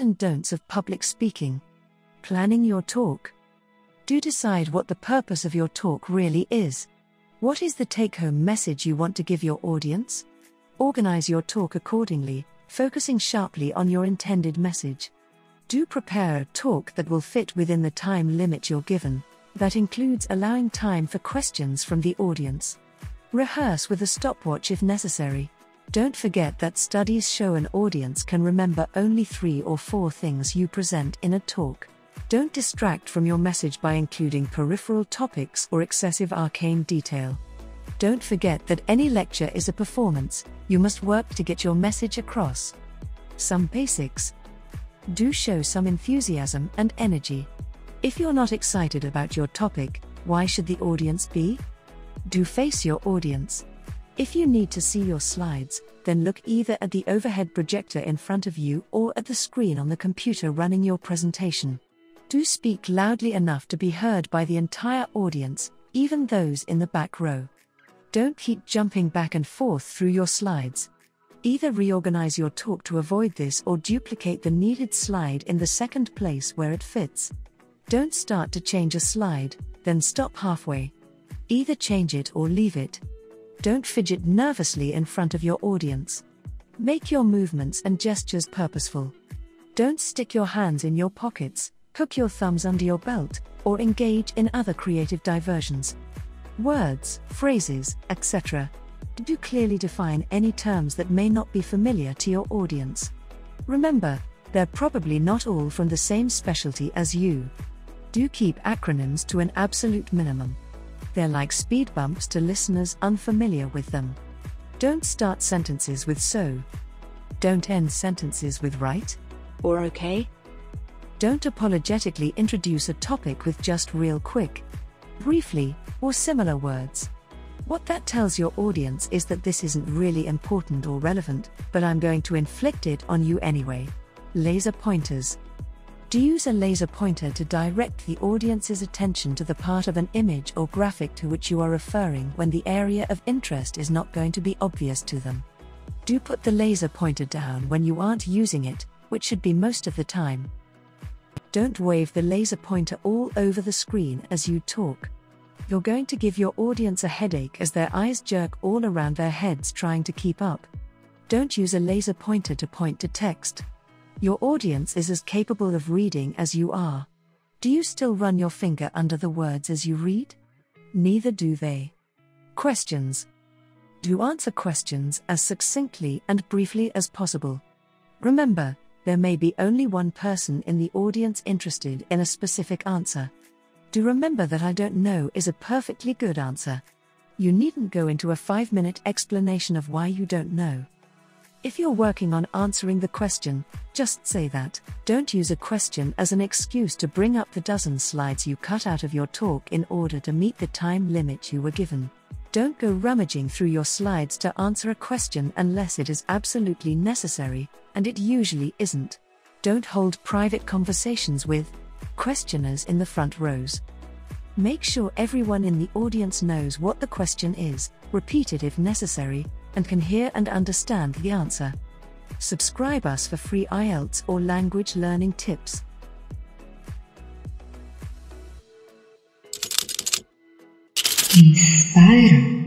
And don'ts of public speaking. Planning your talk. Do decide what the purpose of your talk really is. What is the take home message you want to give your audience? Organize your talk accordingly, focusing sharply on your intended message. Do prepare a talk that will fit within the time limit you're given, that includes allowing time for questions from the audience. Rehearse with a stopwatch if necessary. Don't forget that studies show an audience can remember only three or four things you present in a talk. Don't distract from your message by including peripheral topics or excessive arcane detail. Don't forget that any lecture is a performance, you must work to get your message across. Some basics. Do show some enthusiasm and energy. If you're not excited about your topic, why should the audience be? Do face your audience. If you need to see your slides, then look either at the overhead projector in front of you or at the screen on the computer running your presentation. Do speak loudly enough to be heard by the entire audience, even those in the back row. Don't keep jumping back and forth through your slides. Either reorganize your talk to avoid this or duplicate the needed slide in the second place where it fits. Don't start to change a slide, then stop halfway. Either change it or leave it. Don't fidget nervously in front of your audience. Make your movements and gestures purposeful. Don't stick your hands in your pockets, hook your thumbs under your belt, or engage in other creative diversions. Words, phrases, etc. Do clearly define any terms that may not be familiar to your audience. Remember, they're probably not all from the same specialty as you. Do keep acronyms to an absolute minimum. They're like speed bumps to listeners unfamiliar with them. Don't start sentences with so. Don't end sentences with right or okay. Don't apologetically introduce a topic with just real quick, briefly, or similar words. What that tells your audience is that this isn't really important or relevant, but I'm going to inflict it on you anyway. Laser pointers. Do use a laser pointer to direct the audience's attention to the part of an image or graphic to which you are referring when the area of interest is not going to be obvious to them. Do put the laser pointer down when you aren't using it, which should be most of the time. Don't wave the laser pointer all over the screen as you talk. You're going to give your audience a headache as their eyes jerk all around their heads trying to keep up. Don't use a laser pointer to point to text. Your audience is as capable of reading as you are. Do you still run your finger under the words as you read? Neither do they. Questions. Do answer questions as succinctly and briefly as possible. Remember, there may be only one person in the audience interested in a specific answer. Do remember that I don't know is a perfectly good answer. You needn't go into a five minute explanation of why you don't know. If you're working on answering the question, just say that. Don't use a question as an excuse to bring up the dozen slides you cut out of your talk in order to meet the time limit you were given. Don't go rummaging through your slides to answer a question unless it is absolutely necessary, and it usually isn't. Don't hold private conversations with questioners in the front rows. Make sure everyone in the audience knows what the question is, repeat it if necessary, and can hear and understand the answer. Subscribe us for free IELTS or language learning tips. Inzpira.